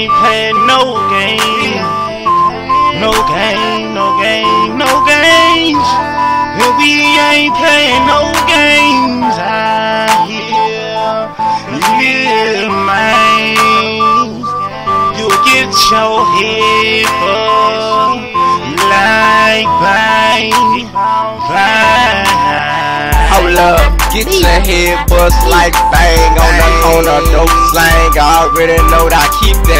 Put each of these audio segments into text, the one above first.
ain't playing no game. No game, no game, no games. And we ain't playing no games out here. Yeah, man. You'll get your head buzzed like bang, bang. Hold up, get your head bust like bang on the on the dope slang. I already know that I keep that thing.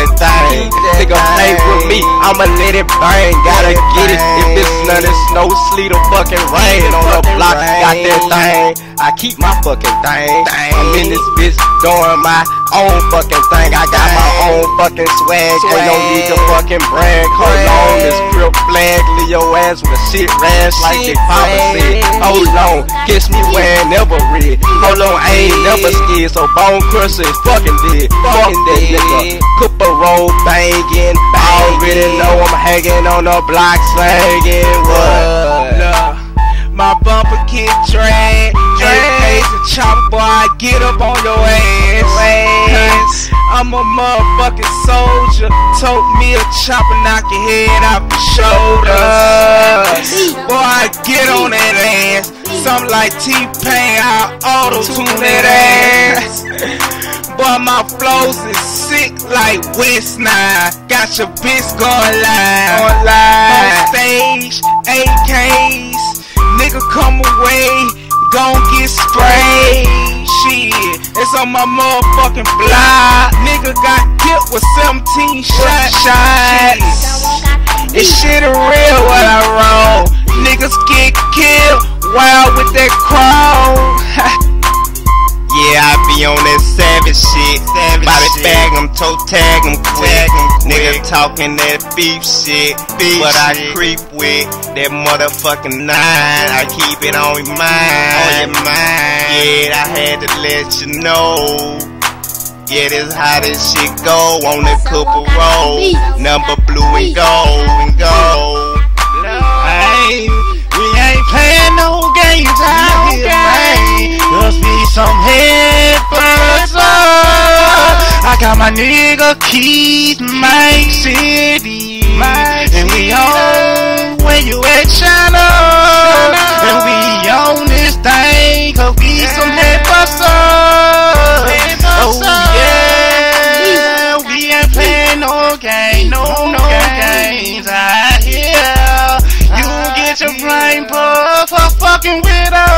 Nigga play with me, I'ma let it burn, Gotta get it if it's none of snow, sleet, or fucking rain on the block. Got that thing. I keep my fucking thing. I'm in this bitch doing my own fucking thing. I got my own fucking swag. Ain't no need to fucking brag. Hold on, this grip flag. Leave your ass with a shit rash like Big Poppa said. Hold on, kiss me where never red. Hold on, I ain't never scared. So Bone Crusher is fucking dead. Fuck that nigga. Cooper roll banging. Already know I'm hanging on the block slanging. What? My bumper get dragged. Dragged the chopper, boy, I get up on your ass. I'm a motherfucking soldier. Told me a chopper, knock your head off your shoulders. Boy, I get on that ass. Something like T-Pain, I auto-tune that ass. Boy, my flows is sick like West Nile. Got your bitch going live. On stage, AKs. Nigga come away, gon' get sprayed. Shit, it's on my motherfucking block. Nigga got killed with 17 shot shots. This shit real what I roll. Niggas get killed wild with that crown. Yeah, I be on that savage shit. Savage Body shit. bag 'em, toe tag 'em quick. Tag 'em quick. Nigga talking that beef shit. Beef but I shit. creep with that motherfucking nine. I keep it on your mind. On your mind. Yeah, I had to let you know. Yeah, this how this shit go on the Cooper Road. Number blue and gold and gold. My nigga Keith, MicCity, My and we on where you at, China, and we on this thing 'cause we some head busters. Oh yeah, we ain't playing no game, no no games out here. You get your brain puffed for fucking with us.